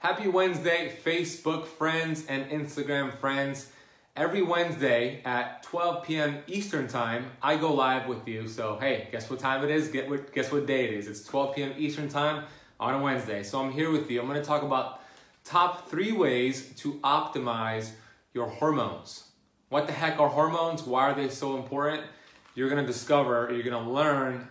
Happy Wednesday, Facebook friends and Instagram friends. Every Wednesday at 12 p.m. Eastern Time, I go live with you. So, hey, guess what time it is? Get what, guess what day it is? It's 12 p.m. Eastern Time on a Wednesday. So, I'm here with you. I'm going to talk about top three ways to optimize your hormones. What the heck are hormones? Why are they so important? You're going to discover, you're going to learn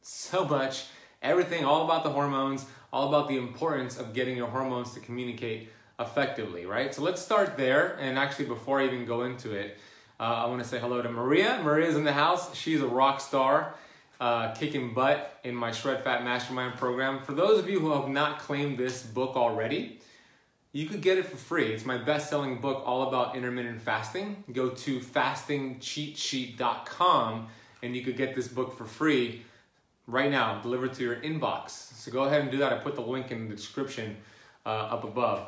so much, everything all about the hormones, all about the importance of getting your hormones to communicate effectively, right? So let's start there. And actually, before I even go into it, uh, I want to say hello to Maria. Maria's in the house. She's a rock star, uh, kicking butt in my Shred Fat Mastermind program. For those of you who have not claimed this book already, you could get it for free. It's my best selling book all about intermittent fasting. Go to fastingcheatsheet.com and you could get this book for free right now, delivered to your inbox. So go ahead and do that. I put the link in the description uh, up above.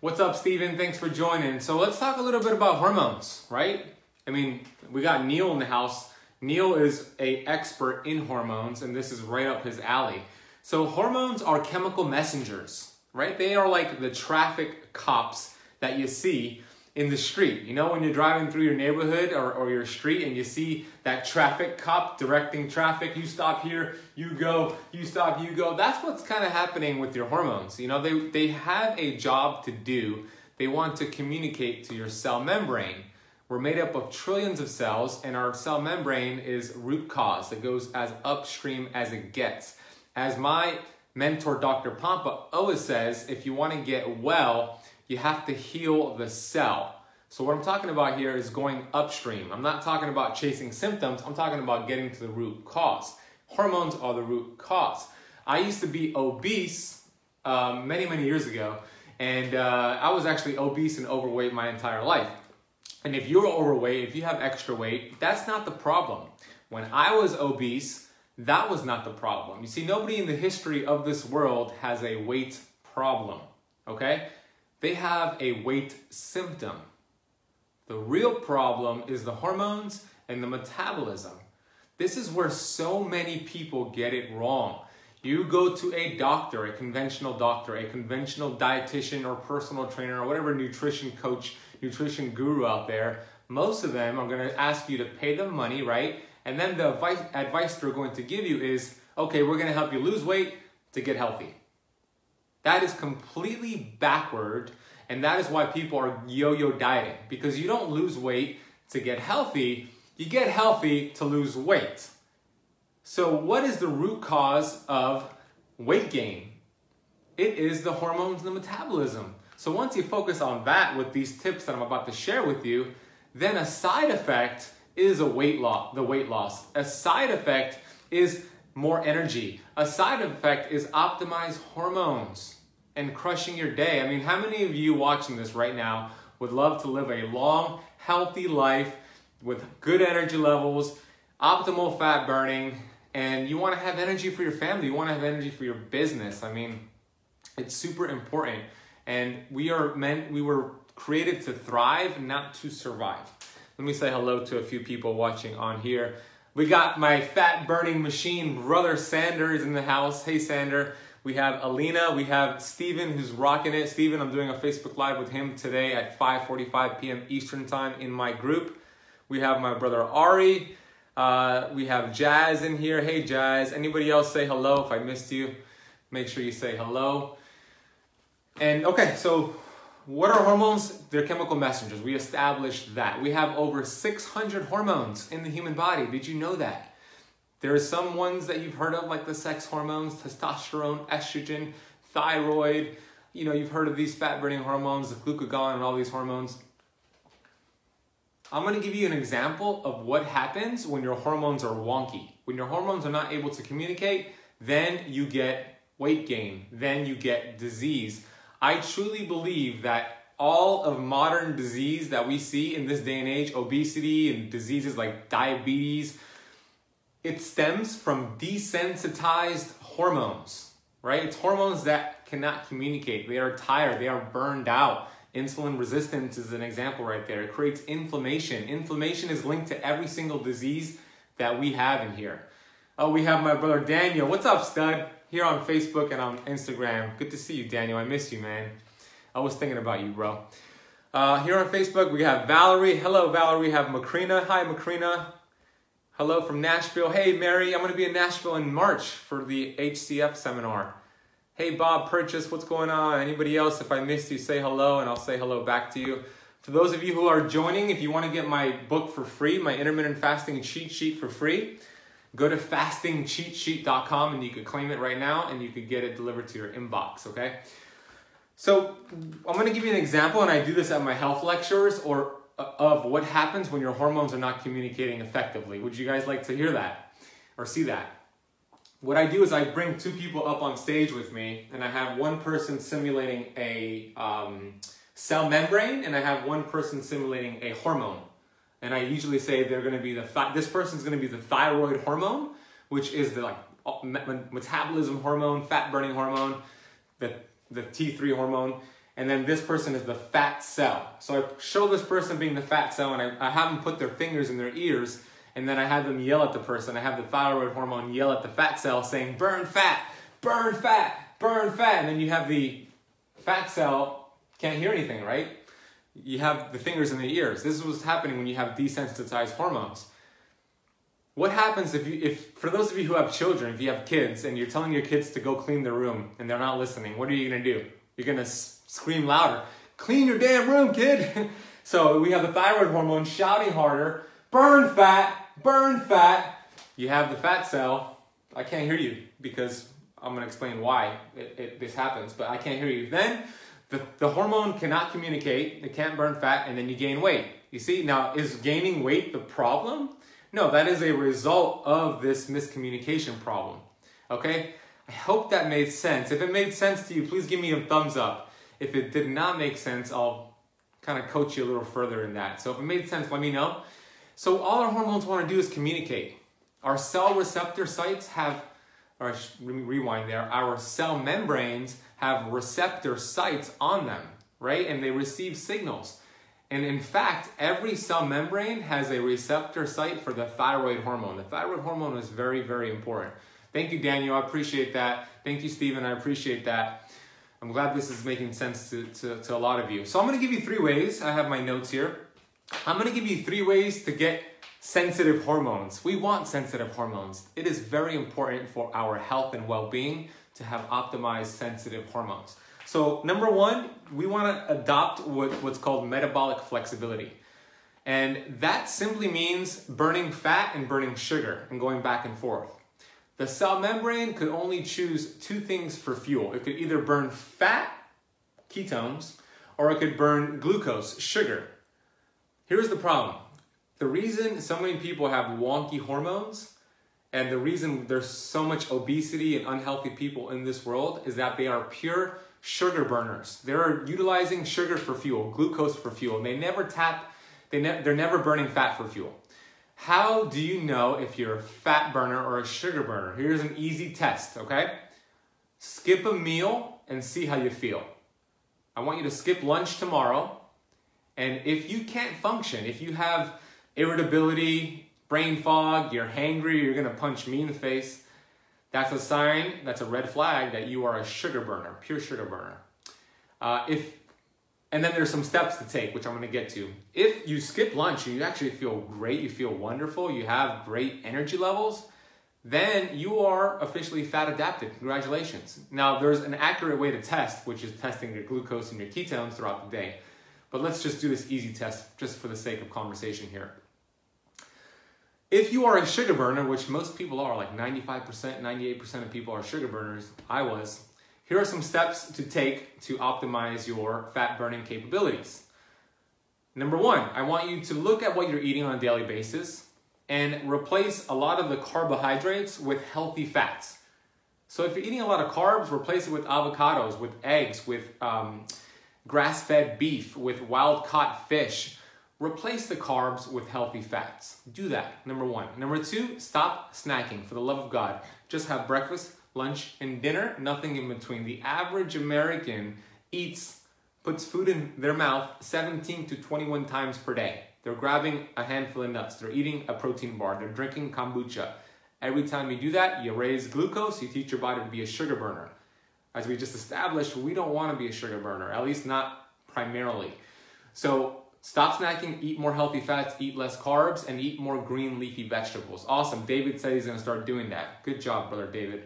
What's up, Steven? Thanks for joining. So let's talk a little bit about hormones, right? I mean, we got Neil in the house. Neil is a expert in hormones, and this is right up his alley. So hormones are chemical messengers, right? They are like the traffic cops that you see in the street. You know, when you're driving through your neighborhood or, or your street and you see that traffic cop directing traffic, you stop here, you go, you stop, you go. That's what's kind of happening with your hormones. You know, they, they have a job to do. They want to communicate to your cell membrane. We're made up of trillions of cells, and our cell membrane is root cause. It goes as upstream as it gets. As my mentor, Dr. Pompa, always says, if you want to get well, you have to heal the cell. So what I'm talking about here is going upstream. I'm not talking about chasing symptoms. I'm talking about getting to the root cause. Hormones are the root cause. I used to be obese um, many, many years ago, and uh, I was actually obese and overweight my entire life. And if you're overweight, if you have extra weight, that's not the problem. When I was obese, that was not the problem. You see, nobody in the history of this world has a weight problem, okay? They have a weight symptom. The real problem is the hormones and the metabolism. This is where so many people get it wrong. You go to a doctor, a conventional doctor, a conventional dietitian or personal trainer or whatever nutrition coach, nutrition guru out there, most of them are going to ask you to pay them money, right? And then the advice, advice they're going to give you is, okay, we're going to help you lose weight to get healthy. That is completely backward, and that is why people are yo yo dieting because you don't lose weight to get healthy, you get healthy to lose weight. So, what is the root cause of weight gain? It is the hormones and the metabolism. So, once you focus on that with these tips that I'm about to share with you, then a side effect is a weight loss, the weight loss. A side effect is more energy. A side effect is optimized hormones and crushing your day. I mean, how many of you watching this right now would love to live a long, healthy life with good energy levels, optimal fat burning, and you want to have energy for your family, you want to have energy for your business. I mean, it's super important. And we are meant, we were created to thrive, not to survive. Let me say hello to a few people watching on here. We got my fat burning machine, brother Sander is in the house. Hey Sander. We have Alina, we have Steven who's rocking it. Steven, I'm doing a Facebook Live with him today at 5.45 p.m. Eastern Time in my group. We have my brother Ari. Uh, we have Jazz in here. Hey Jazz. Anybody else say hello? If I missed you, make sure you say hello. And okay, so what are hormones? They're chemical messengers. We established that. We have over 600 hormones in the human body. Did you know that? There are some ones that you've heard of, like the sex hormones, testosterone, estrogen, thyroid. You know, you've heard of these fat burning hormones, the glucagon, and all these hormones. I'm gonna give you an example of what happens when your hormones are wonky. When your hormones are not able to communicate, then you get weight gain, then you get disease. I truly believe that all of modern disease that we see in this day and age, obesity and diseases like diabetes, it stems from desensitized hormones, right? It's hormones that cannot communicate. They are tired, they are burned out. Insulin resistance is an example right there. It creates inflammation. Inflammation is linked to every single disease that we have in here. Oh, we have my brother Daniel. What's up, stud? Here on Facebook and on Instagram. Good to see you, Daniel. I miss you, man. I was thinking about you, bro. Uh, here on Facebook, we have Valerie. Hello, Valerie. We have Macrina. Hi, Macrina. Hello from Nashville. Hey, Mary. I'm going to be in Nashville in March for the HCF seminar. Hey, Bob Purchase. What's going on? Anybody else? If I missed you, say hello, and I'll say hello back to you. For those of you who are joining, if you want to get my book for free, my intermittent fasting cheat sheet for free, go to fastingcheatsheet.com and you can claim it right now and you can get it delivered to your inbox, okay? So I'm going to give you an example, and I do this at my health lectures or uh, of what happens when your hormones are not communicating effectively. Would you guys like to hear that or see that? What I do is I bring two people up on stage with me, and I have one person simulating a um, cell membrane, and I have one person simulating a hormone. And I usually say they're going to be the th- this person's going to be the thyroid hormone, which is the like metabolism hormone, fat burning hormone, the the T3 hormone, and then this person is the fat cell. So I show this person being the fat cell, and I, I have them put their fingers in their ears, and then I have them yell at the person. I have the thyroid hormone yell at the fat cell, saying, "Burn fat, burn fat, burn fat," and then you have the fat cell can't hear anything, right? You have the fingers in the ears. This is what's happening when you have desensitized hormones. What happens if you, if for those of you who have children, if you have kids and you're telling your kids to go clean their room and they're not listening, what are you gonna do? You're gonna scream louder, clean your damn room, kid. so we have the thyroid hormone shouting harder, burn fat, burn fat. You have the fat cell. I can't hear you because I'm gonna explain why it, it, this happens, but I can't hear you. Then the, the hormone cannot communicate, it can't burn fat, and then you gain weight. You see, now is gaining weight the problem? No, that is a result of this miscommunication problem. Okay? I hope that made sense. If it made sense to you, please give me a thumbs up. If it did not make sense, I'll kind of coach you a little further in that. So if it made sense, let me know. So all our hormones want to do is communicate. Our cell receptor sites have, or rewind there, our cell membranes have receptor sites on them, right? And they receive signals. And in fact, every cell membrane has a receptor site for the thyroid hormone. The thyroid hormone is very, very important. Thank you, Daniel. I appreciate that. Thank you, Stephen. I appreciate that. I'm glad this is making sense to, to, to a lot of you. So I'm going to give you three ways. I have my notes here. I'm going to give you three ways to get sensitive hormones. We want sensitive hormones. It is very important for our health and well-being to have optimized sensitive hormones. So number one, we want to adopt what, what's called metabolic flexibility. And that simply means burning fat and burning sugar and going back and forth. The cell membrane could only choose two things for fuel. It could either burn fat, ketones, or it could burn glucose, sugar. Here's the problem. The reason so many people have wonky hormones and the reason there's so much obesity and unhealthy people in this world is that they are pure sugar burners. They're utilizing sugar for fuel, glucose for fuel. And they never tap, they ne- they're never burning fat for fuel. How do you know if you're a fat burner or a sugar burner? Here's an easy test, okay? Skip a meal and see how you feel. I want you to skip lunch tomorrow. And if you can't function, if you have irritability, brain fog, you're hangry, you're gonna punch me in the face, that's a sign, that's a red flag that you are a sugar burner, pure sugar burner. Uh, if and then there's some steps to take, which I'm to get to. If you skip lunch and you actually feel great, you feel wonderful, you have great energy levels, then you are officially fat adapted. Congratulations. Now, there's an accurate way to test, which is testing your glucose and your ketones throughout the day. But let's just do this easy test just for the sake of conversation here. If you are a sugar burner, which most people are, like 95%, 98% of people are sugar burners, I was, here are some steps to take to optimize your fat burning capabilities. Number one, I want you to look at what you're eating on a daily basis and replace a lot of the carbohydrates with healthy fats. So if you're eating a lot of carbs, replace it with avocados, with eggs, with um, grass-fed beef, with wild-caught fish, Replace the carbs with healthy fats. Do that, number one. Number two, stop snacking, for the love of God. Just have breakfast, lunch, and dinner, nothing in between. The average American eats, puts food in their mouth 17 to 21 times per day. They're grabbing a handful of nuts, they're eating a protein bar, they're drinking kombucha. Every time you do that, you raise glucose, you teach your body to be a sugar burner. As we just established, we don't want to be a sugar burner, at least not primarily. So stop snacking, eat more healthy fats, eat less carbs, and eat more green leafy vegetables. Awesome. David said he's going to start doing that. Good job, brother David.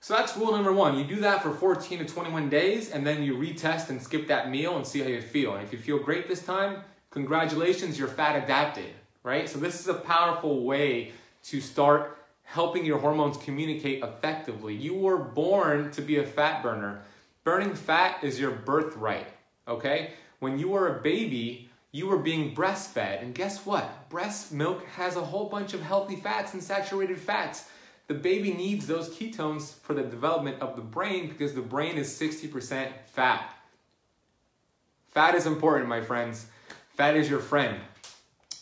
So that's rule number one. You do that for 14 to 21 days, and then you retest and skip that meal and see how you feel. And if you feel great this time, congratulations, you're fat adapted, right? So this is a powerful way to start helping your hormones communicate effectively. You were born to be a fat burner. Burning fat is your birthright, okay? When you were a baby, you were being breastfed. And guess what? Breast milk has a whole bunch of healthy fats and saturated fats. The baby needs those ketones for the development of the brain because the brain is 60% fat. Fat is important, my friends. Fat is your friend.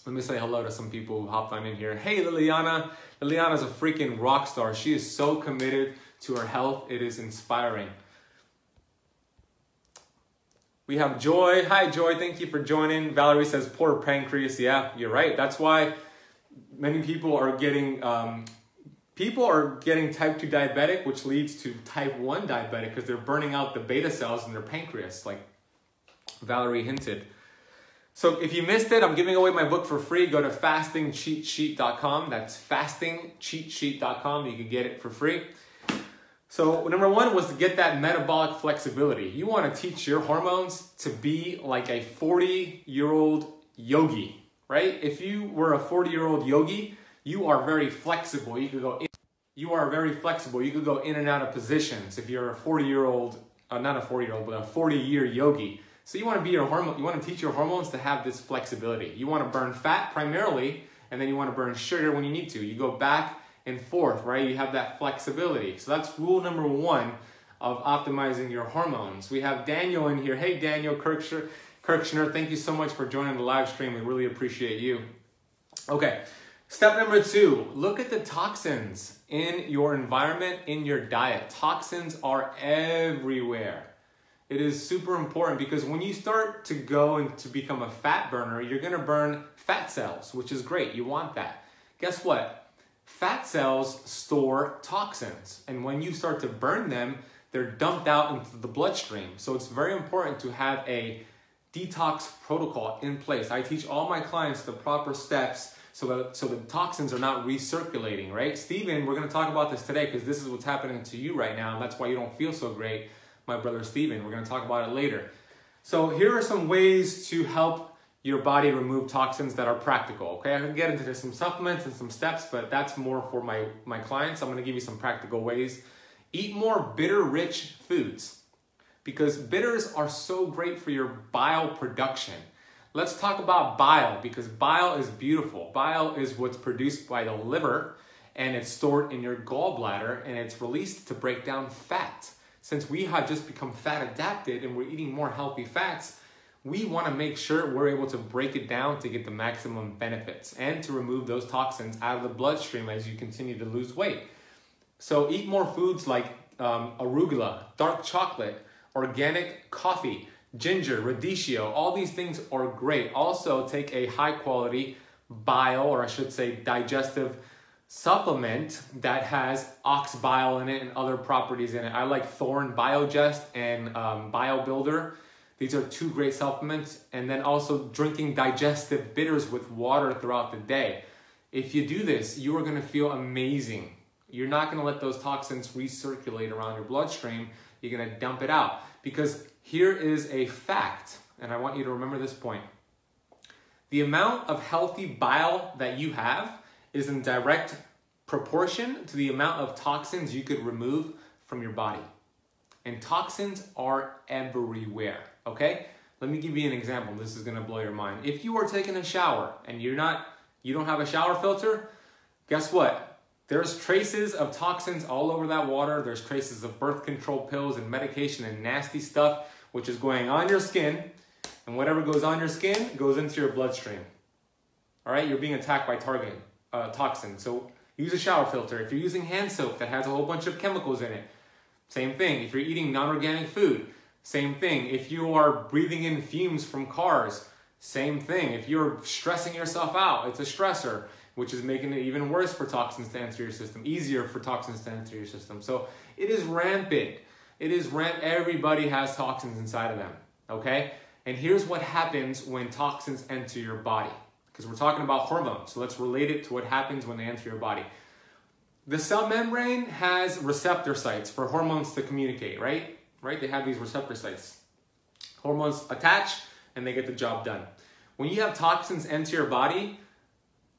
Let me say hello to some people who hopped on in here. Hey, Liliana. Liliana's a freaking rock star. She is so committed to her health. It is inspiring. We have Joy. Hi, Joy. Thank you for joining. Valerie says, poor pancreas. Yeah, you're right. That's why many people are getting um, people are getting type 2 diabetic, which leads to type 1 diabetic because they're burning out the beta cells in their pancreas, like Valerie hinted. So if you missed it, I'm giving away my book for free. Go to fastingcheatsheet.com. That's fastingcheatsheet.com. You can get it for free. So number one was to get that metabolic flexibility. You want to teach your hormones to be like a 40 year old yogi, right? If you were a 40 year old yogi, you are very flexible. You could go in, you are very flexible. You could go in and out of positions. If you're a 40 year old, uh, not a 40 year old, but a 40 year yogi, so you want to be your hormone, you want to teach your hormones to have this flexibility. You want to burn fat primarily, and then you want to burn sugar when you need to. You go back and forth, right? You have that flexibility. So that's rule number one of optimizing your hormones. We have Daniel in here. Hey, Daniel Kirkshire, Kirkshire, thank you so much for joining the live stream. We really appreciate you. Okay, step number two, look at the toxins in your environment, in your diet. Toxins are everywhere. It is super important because when you start to go and to become a fat burner, you're gonna burn fat cells, which is great. You want that. Guess what? Fat cells store toxins, and when you start to burn them, they're dumped out into the bloodstream. So it's very important to have a detox protocol in place. I teach all my clients the proper steps so that so the toxins are not recirculating, right? Stephen, we're gonna talk about this today because this is what's happening to you right now, and that's why you don't feel so great my brother Steven. We're going to talk about it later. So here are some ways to help your body remove toxins that are practical. Okay, I can get into some supplements and some steps, but that's more for my, my clients. I'm going to give you some practical ways. Eat more bitter-rich foods because bitters are so great for your bile production. Let's talk about bile because bile is beautiful. Bile is what's produced by the liver and it's stored in your gallbladder and it's released to break down fat since we have just become fat adapted and we're eating more healthy fats, we want to make sure we're able to break it down to get the maximum benefits and to remove those toxins out of the bloodstream as you continue to lose weight. So eat more foods like um, arugula, dark chocolate, organic coffee, ginger, radicchio. All these things are great. Also take a high quality bile, or I should say digestive supplement that has ox bile in it and other properties in it. I like Thorne Biogest and um, BioBuilder. These are two great supplements. And then also drinking digestive bitters with water throughout the day. If you do this, you are going to feel amazing. You're not going to let those toxins recirculate around your bloodstream. You're going to dump it out. Because here is a fact, and I want you to remember this point. The amount of healthy bile that you have is in direct proportion to the amount of toxins you could remove from your body. And toxins are everywhere, okay? Let me give you an example. This is gonna blow your mind. If you are taking a shower and you're not, you don't have a shower filter, guess what? There's traces of toxins all over that water. There's traces of birth control pills and medication and nasty stuff, which is going on your skin. And whatever goes on your skin goes into your bloodstream. All right, you're being attacked by target uh, toxins. So use a shower filter. If you're using hand soap that has a whole bunch of chemicals in it, same thing. If you're eating non-organic food, same thing. If you are breathing in fumes from cars, same thing. If you're stressing yourself out, it's a stressor. which is making it even worse for toxins to enter your system, easier for toxins to enter your system. So it is rampant. It is ramp. Everybody has toxins inside of them. Okay, and here's what happens when toxins enter your body, because we're talking about hormones. So let's relate it to what happens when they enter your body. The cell membrane has receptor sites for hormones to communicate, right? Right? They have these receptor sites. Hormones attach and they get the job done. When you have toxins enter your body,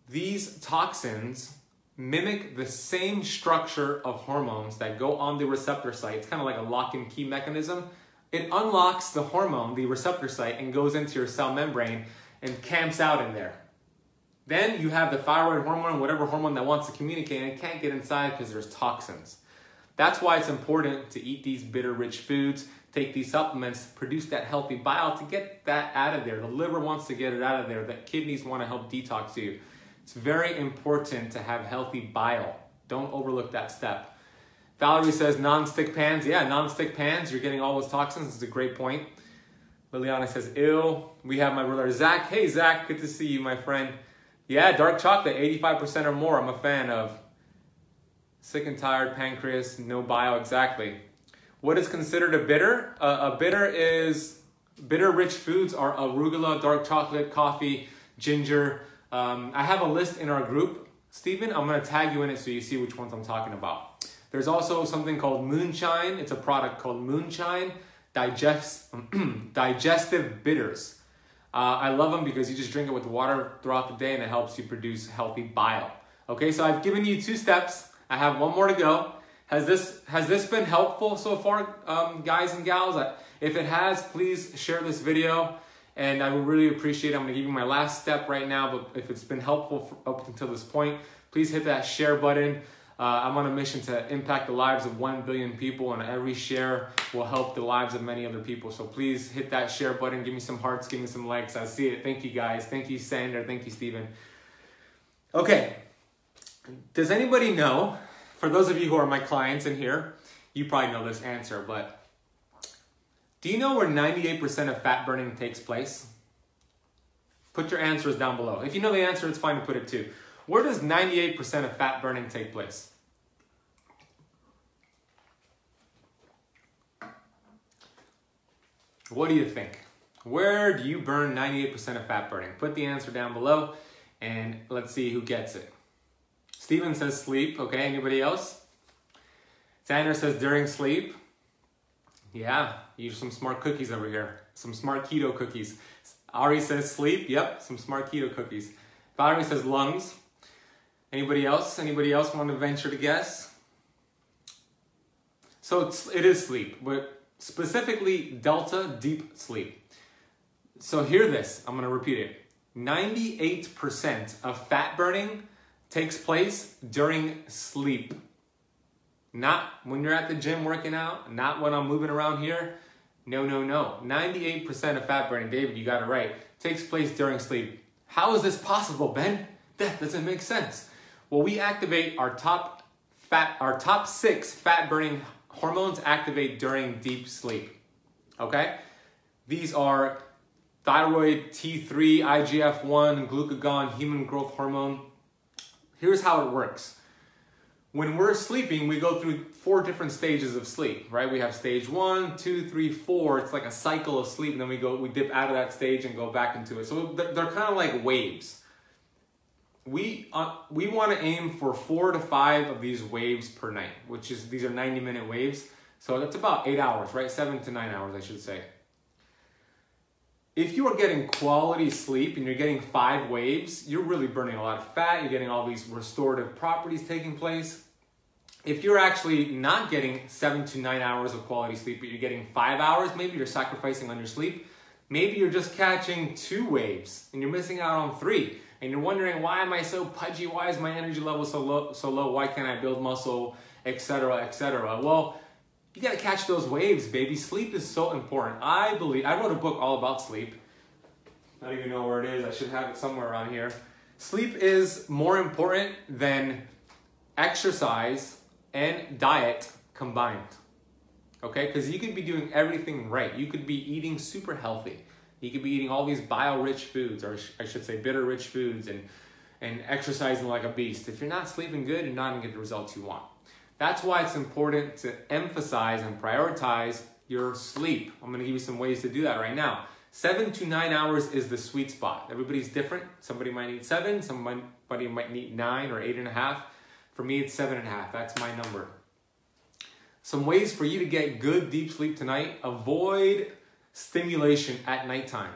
these toxins mimic the same structure of hormones that go on the receptor site. It's kind of like a lock and key mechanism. It unlocks the hormone, the receptor site, and goes into your cell membrane and camps out in there. Then you have the thyroid hormone, whatever hormone that wants to communicate, and it can't get inside because there's toxins. That's why it's important to eat these bitter rich foods, take these supplements, produce that healthy bile to get that out of there. The liver wants to get it out of there, the kidneys want to help detox you. It's very important to have healthy bile. Don't overlook that step. Valerie says non-stick pans. Yeah, non-stick pans, you're getting all those toxins. It's a great point. Liliana says ill. We have my brother Zach. Hey Zach, good to see you, my friend. Yeah, dark chocolate, 85% or more. I'm a fan of. Sick and tired, pancreas, no bile, exactly. What is considered a bitter? Uh, a bitter is, bitter rich foods are arugula, dark chocolate, coffee, ginger. Um, I have a list in our group. Stephen, I'm gonna tag you in it so you see which ones I'm talking about. There's also something called moonshine. It's a product called moonshine digest, digestive bitters. Uh, I love them because you just drink it with water throughout the day and it helps you produce healthy bile. Okay, so I've given you two steps. I have one more to go. Has this has this been helpful so far, um, guys and gals? If it has, please share this video, and I would really appreciate. it. I'm to give you my last step right now, but if it's been helpful up until this point, please hit that share button. Uh, I'm on a mission to impact the lives of 1 billion people, and every share will help the lives of many other people. So please hit that share button. Give me some hearts, give me some likes. I see it. Thank you, guys. Thank you, Sander. Thank you, Stephen. Okay. Does anybody know, for those of you who are my clients in here, you probably know this answer, but do you know where 98% of fat burning takes place? Put your answers down below. If you know the answer, it's fine to put it too. Where does 98% of fat burning take place? What do you think? Where do you burn 98% of fat burning? Put the answer down below and let's see who gets it. Steven says sleep. Okay, anybody else? Sander says during sleep. Yeah, use some smart cookies over here. Some smart keto cookies. Ari says sleep. Yep, some smart keto cookies. Valerie says lungs. Anybody else? Anybody else want to venture to guess? So it's, it is sleep, but specifically delta deep sleep. So hear this, I'm gonna repeat it. 98% of fat burning takes place during sleep. Not when you're at the gym working out, not when I'm moving around here. No, no, no. 98% of fat burning, David, you got it right, takes place during sleep. How is this possible, Ben? That doesn't make sense. Well, we activate our top fat, our top six fat burning hormones activate during deep sleep. Okay? These are thyroid, T3, IGF-1, glucagon, human growth hormone. Here's how it works. When we're sleeping, we go through four different stages of sleep, right? We have stage one, two, three, four. It's like a cycle of sleep, and then we go, we dip out of that stage and go back into it. So they're, kind of like waves we uh, we want to aim for four to five of these waves per night, which is these are 90 minute waves. So that's about eight hours, right? Seven to nine hours, I should say. If you are getting quality sleep and you're getting five waves, you're really burning a lot of fat. You're getting all these restorative properties taking place. If you're actually not getting seven to nine hours of quality sleep, but you're getting five hours, maybe you're sacrificing on your sleep. Maybe you're just catching two waves and you're missing out on three and you're wondering why am I so pudgy? Why is my energy level so low? So low? Why can't I build muscle, etc., etc.? Well, you got to catch those waves, baby. Sleep is so important. I believe I wrote a book all about sleep. I don't even know where it is. I should have it somewhere around here. Sleep is more important than exercise and diet combined. Okay? Because you could be doing everything right. You could be eating super healthy. You could be eating all these bio-rich foods, or I should say bitter-rich foods, and and exercising like a beast. If you're not sleeping good, you're not gonna get the results you want. That's why it's important to emphasize and prioritize your sleep. I'm gonna give you some ways to do that right now. Seven to nine hours is the sweet spot. Everybody's different. Somebody might need seven, somebody might need nine or eight and a half. For me, it's seven and a half. That's my number. Some ways for you to get good deep sleep tonight avoid stimulation at nighttime.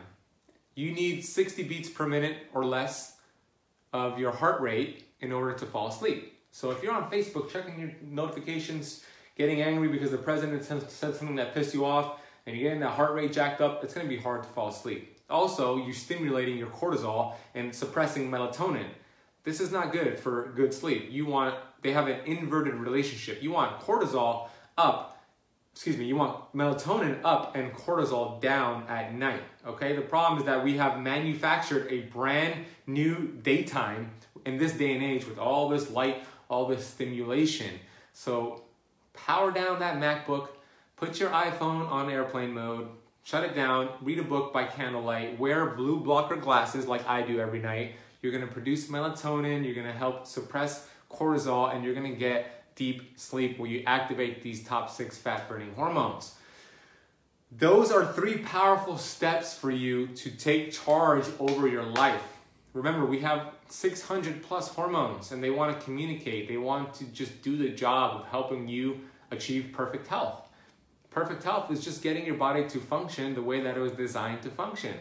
You need 60 beats per minute or less of your heart rate in order to fall asleep. So if you're on Facebook checking your notifications, getting angry because the president said something that pissed you off, and you're getting that heart rate jacked up, it's gonna be hard to fall asleep. Also, you're stimulating your cortisol and suppressing melatonin. This is not good for good sleep. You want, they have an inverted relationship. You want cortisol up, excuse me, you want melatonin up and cortisol down at night, okay? The problem is that we have manufactured a brand new daytime in this day and age with all this light, all this stimulation. So power down that MacBook, put your iPhone on airplane mode, shut it down, read a book by candlelight, wear blue blocker glasses like I do every night. You're gonna produce melatonin, you're gonna help suppress cortisol, and you're gonna get deep sleep where you activate these top six fat burning hormones. Those are three powerful steps for you to take charge over your life. Remember, we have 600 plus hormones and they want to communicate. They want to just do the job of helping you achieve perfect health. Perfect health is just getting your body to function the way that it was designed to function.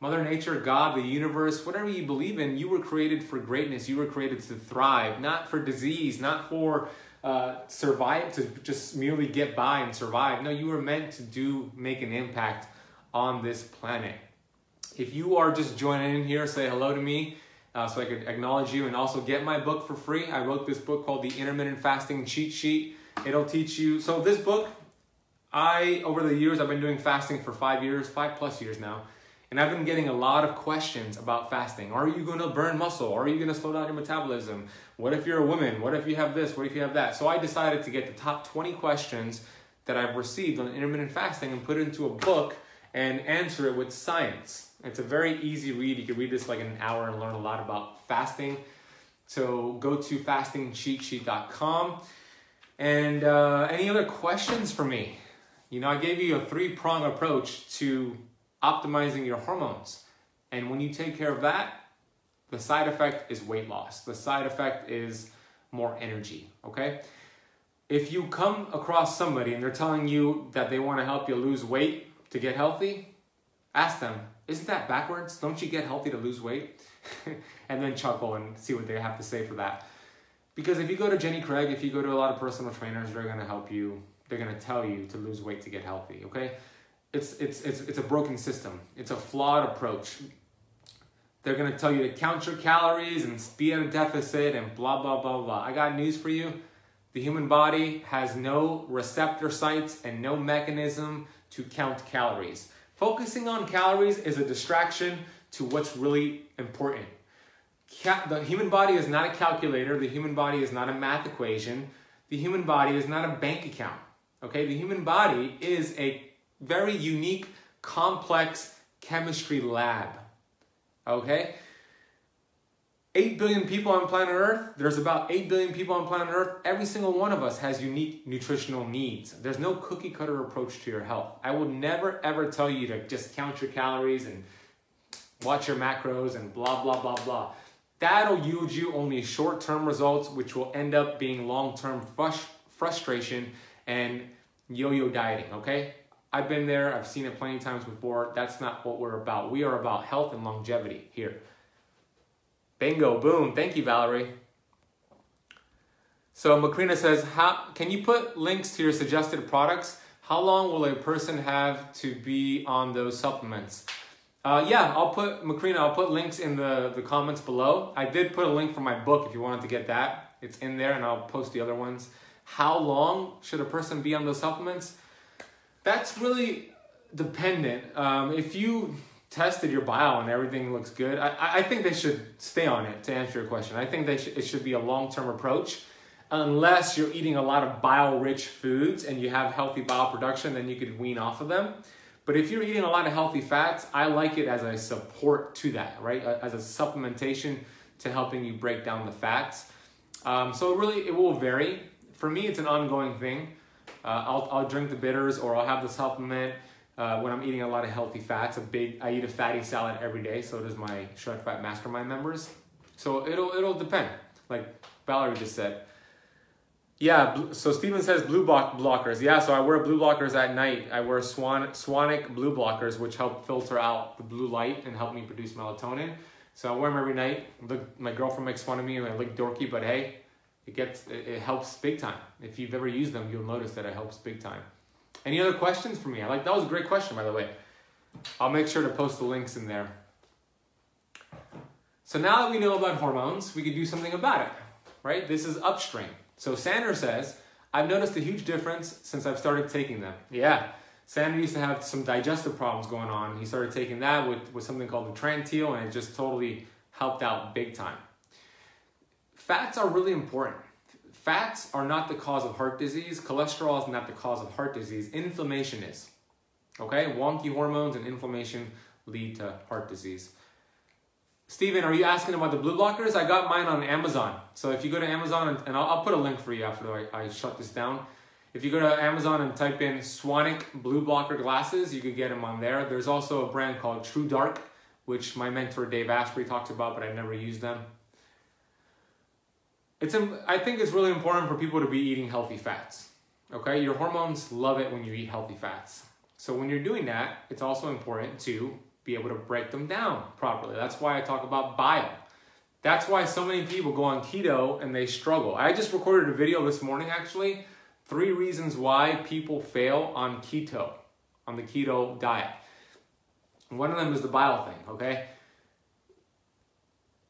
Mother Nature, God, the universe, whatever you believe in, you were created for greatness. You were created to thrive, not for disease, not for uh, survive, to just merely get by and survive. No, you were meant to do, make an impact on this planet. If you are just joining in here, say hello to me uh, so I could acknowledge you and also get my book for free. I wrote this book called The Intermittent Fasting Cheat Sheet. It'll teach you. So, this book, I, over the years, I've been doing fasting for five years, five plus years now. And I've been getting a lot of questions about fasting. Are you going to burn muscle? Are you going to slow down your metabolism? What if you're a woman? What if you have this? What if you have that? So I decided to get the top 20 questions that I've received on intermittent fasting and put it into a book and answer it with science. It's a very easy read. You can read this like in an hour and learn a lot about fasting. So go to fastingcheatsheet.com. And uh, any other questions for me? You know, I gave you a three prong approach to optimizing your hormones. And when you take care of that, the side effect is weight loss. The side effect is more energy, okay? If you come across somebody and they're telling you that they want to help you lose weight to get healthy, ask them, isn't that backwards? Don't you get healthy to lose weight? and then chuckle and see what they have to say for that. Because if you go to Jenny Craig, if you go to a lot of personal trainers, they're gonna help you, they're gonna tell you to lose weight to get healthy, okay? It's, it's, it's, it's a broken system. It's a flawed approach. They're gonna tell you to count your calories and be in a deficit and blah, blah, blah, blah. I got news for you. The human body has no receptor sites and no mechanism to count calories. Focusing on calories is a distraction to what's really important. the human body is not a calculator, the human body is not a math equation, the human body is not a bank account. Okay, the human body is a very unique, complex chemistry lab. Okay? 8 billion people on planet Earth, there's about 8 billion people on planet Earth. Every single one of us has unique nutritional needs. There's no cookie cutter approach to your health. I will never ever tell you to just count your calories and watch your macros and blah, blah, blah, blah. That'll yield you only short term results, which will end up being long term frust- frustration and yo yo dieting, okay? I've been there, I've seen it plenty of times before. That's not what we're about. We are about health and longevity here. Bingo, boom. Thank you, Valerie. So Macrina says, how can you put links to your suggested products? How long will a person have to be on those supplements? Uh, yeah, I'll put, Macrina, I'll put links in the, the comments below. I did put a link for my book if you wanted to get that. It's in there and I'll post the other ones. How long should a person be on those supplements? That's really dependent. Um, if you tested your bio and everything looks good, I, I think they should stay on it to answer your question. I think they it should be a long term approach. Unless you're eating a lot of bile rich foods and you have healthy bile production, then you could wean off of them. But if you're eating a lot of healthy fats, I like it as a support to that, right? As a supplementation to helping you break down the fats. Um, so really, it will vary. For me, it's an ongoing thing. Uh, I'll, I'll drink the bitters or I'll have the supplement uh, when I'm eating a lot of healthy fats. A big, I eat a fatty salad every day. So does my Shred Fat Mastermind members. So it'll it'll depend. Like Valerie just said. Yeah, so Steven says blue block blockers. Yeah, so I wear blue blockers at night. I wear Swan Swanwick blue blockers, which help filter out the blue light and help me produce melatonin. So I wear them every night. Look, my girlfriend makes fun of me and I look dorky, but hey, it gets it, it helps big time. If you've ever used them, you'll notice that it helps big time. Any other questions for me? I like that was a great question, by the way. I'll make sure to post the links in there. So now that we know about hormones, we can do something about it, right? This is upstream. So Sander says, I've noticed a huge difference since I've started taking them. Yeah, Sander used to have some digestive problems going on. He started taking that with, with something called the Trantil, and it just totally helped out big time. Fats are really important. Fats are not the cause of heart disease. Cholesterol is not the cause of heart disease. Inflammation is. Okay? Wonky hormones and inflammation lead to heart disease. Steven, are you asking about the blue blockers? I got mine on Amazon. So if you go to Amazon, and, and I'll, I'll, put a link for you after I, I shut this down. If you go to Amazon and type in Swanwick blue blocker glasses, you can get them on there. There's also a brand called True Dark, which my mentor Dave Asprey talks about, but I've never used them. It's, I think it's really important for people to be eating healthy fats. Okay, your hormones love it when you eat healthy fats. So when you're doing that, it's also important to be able to break them down properly. That's why I talk about bile. That's why so many people go on keto and they struggle. I just recorded a video this morning actually, three reasons why people fail on keto, on the keto diet. One of them is the bile thing, okay?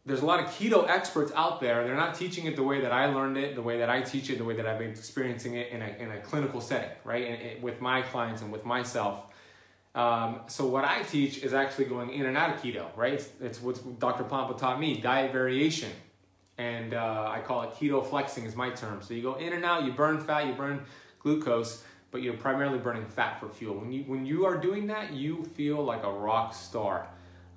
There's a lot of keto experts out there. They're not teaching it the way that I learned it, the way that I teach it, the way that I've been experiencing it in a, in a clinical setting, right? And, and with my clients and with myself. Um, so what I teach is actually going in and out of keto, right? It's, it's what Dr. Pompa taught me, diet variation. And uh, I call it keto flexing is my term. So you go in and out, you burn fat, you burn glucose, but you're primarily burning fat for fuel. When you, when you are doing that, you feel like a rock star.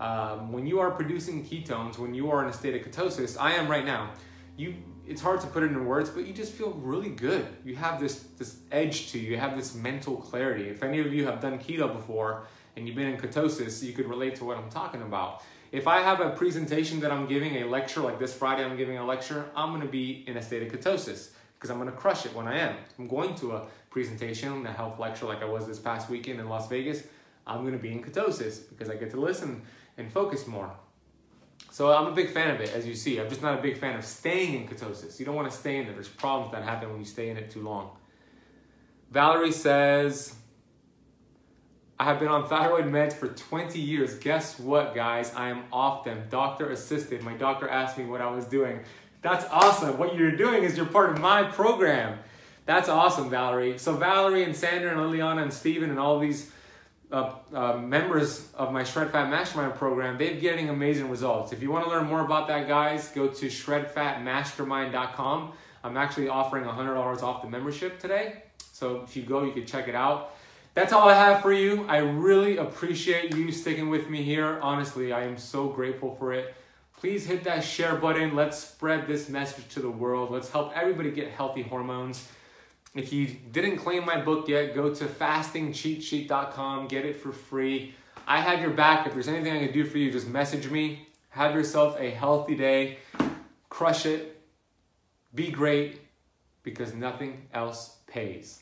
Um, when you are producing ketones, when you are in a state of ketosis, I am right now, you it's hard to put it in words, but you just feel really good. You have this this edge to you. You have this mental clarity. If any of you have done keto before and you've been in ketosis, you could relate to what I'm talking about. If I have a presentation that I'm giving a lecture, like this Friday I'm giving a lecture, I'm going to be in a state of ketosis because I'm going to crush it when I am. I'm going to a presentation, a health lecture like I was this past weekend in Las Vegas. I'm going to be in ketosis because I get to listen and focus more. So I'm a big fan of it, as you see. I'm just not a big fan of staying in ketosis. You don't want to stay in it. There's problems that happen when you stay in it too long. Valerie says, I have been on thyroid meds for 20 years. Guess what, guys? I am off them. Doctor assisted. My doctor asked me what I was doing. That's awesome. What you're doing is you're part of my program. That's awesome, Valerie. So Valerie and Sandra and Liliana and Steven and all these uh, uh, members of my Shred Fat Mastermind program, they're getting amazing results. If you want to learn more about that, guys, go to shredfatmastermind.com. I'm actually offering $100 off the membership today. So if you go, you can check it out. That's all I have for you. I really appreciate you sticking with me here. Honestly, I am so grateful for it. Please hit that share button. Let's spread this message to the world. Let's help everybody get healthy hormones. If you didn't claim my book yet, go to fastingcheatsheet.com, get it for free. I have your back. If there's anything I can do for you, just message me. Have yourself a healthy day. Crush it. Be great because nothing else pays.